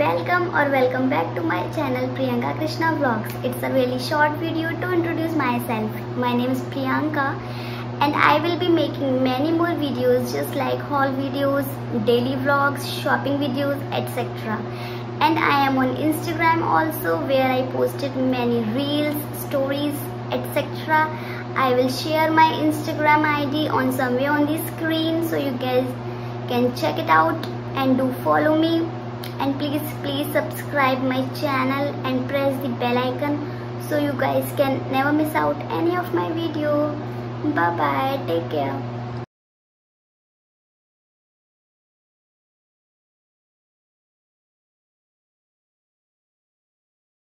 welcome or welcome back to my channel Priyanka Krishna Vlogs. It's a really short video to introduce myself. My name is Priyanka and I will be making many more videos just like haul videos, daily vlogs, shopping videos, etc. And I am on Instagram also where I posted many reels, stories, etc. I will share my Instagram ID on somewhere on the screen so you guys can check it out and do follow me and please please subscribe my channel and press the bell icon so you guys can never miss out any of my video. Bye bye take care